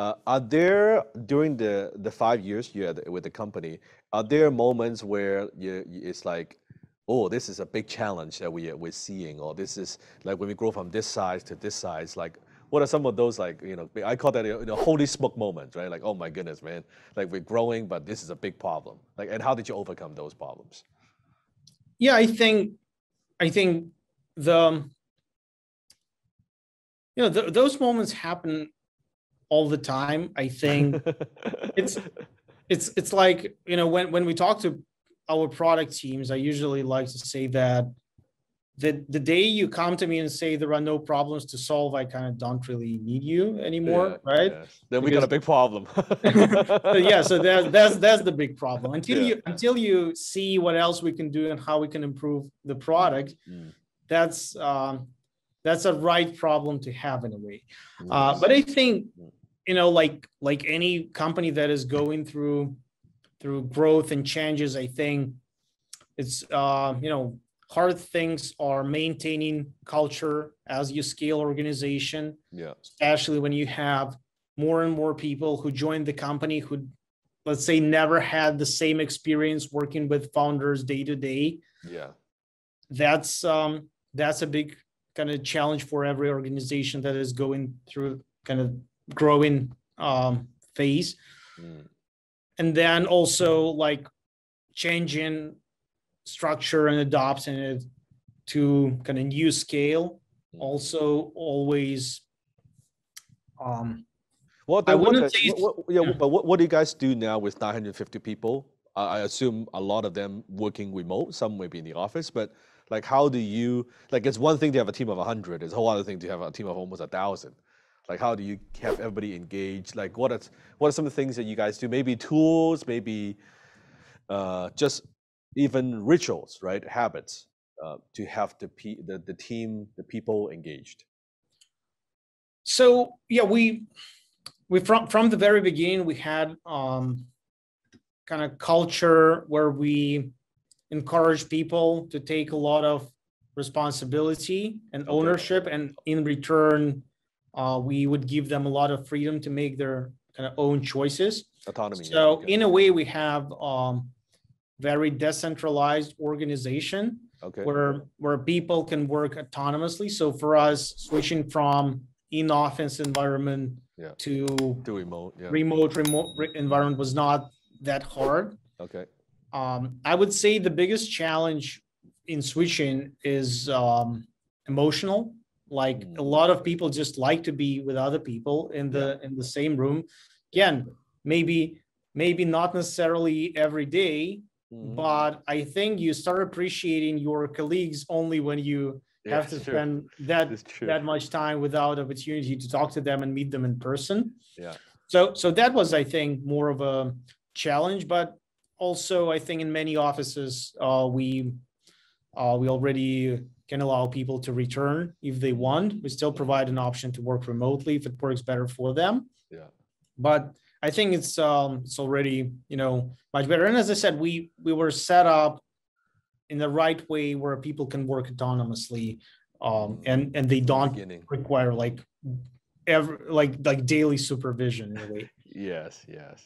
Uh, are there during the the five years you had with the company? Are there moments where you, it's like, oh, this is a big challenge that we we're seeing, or this is like when we grow from this size to this size, like what are some of those like you know I call that you know holy smoke moments, right? Like oh my goodness, man, like we're growing, but this is a big problem. Like and how did you overcome those problems? Yeah, I think I think the you know th- those moments happen all the time. I think it's it's it's like you know when when we talk to our product teams, I usually like to say that the the day you come to me and say there are no problems to solve, I kind of don't really need you anymore, yeah, right? Yes. Then we got a big problem. yeah, so that's that's that's the big problem. Until yeah. you until you see what else we can do and how we can improve the product, mm. that's um, that's a right problem to have in a way. Yes. Uh, but I think you know, like like any company that is going through through growth and changes, I think it's uh, you know hard things are maintaining culture as you scale organization yeah. especially when you have more and more people who join the company who let's say never had the same experience working with founders day to day. Yeah. That's um that's a big kind of challenge for every organization that is going through kind of growing um phase mm. and then also like changing structure and adopting it to kind of new scale. Hmm. Also, always. Um, what, I wouldn't say. What, what, yeah, yeah, but what, what do you guys do now with 950 people? I assume a lot of them working remote. Some may be in the office, but like, how do you like? It's one thing to have a team of 100. It's a whole other thing to have a team of almost a thousand. Like, how do you have everybody engaged? Like, what are what are some of the things that you guys do? Maybe tools, maybe uh, just even rituals, right? Habits uh, to have the, the the team, the people engaged. So yeah, we we from from the very beginning we had um, kind of culture where we encourage people to take a lot of responsibility and ownership, okay. and in return, uh, we would give them a lot of freedom to make their kind of own choices. Autonomy. So yeah, in a way, we have um, very decentralized organization okay. where where people can work autonomously. So for us, switching from in-office environment yeah. to, to remote, yeah. remote remote environment was not that hard. Okay. Um, I would say the biggest challenge in switching is um, emotional. Like mm. a lot of people just like to be with other people in the yeah. in the same room. Again, maybe maybe not necessarily every day, Mm-hmm. But I think you start appreciating your colleagues only when you yeah, have to spend that that much time without opportunity to talk to them and meet them in person. Yeah. So so that was I think more of a challenge, but also I think in many offices uh, we uh, we already can allow people to return if they want. We still provide an option to work remotely if it works better for them. Yeah. But I think it's um it's already you know much better. And as I said, we we were set up in the right way where people can work autonomously, um, and and they don't Beginning. require like ever like like daily supervision in a way. Yes, yes.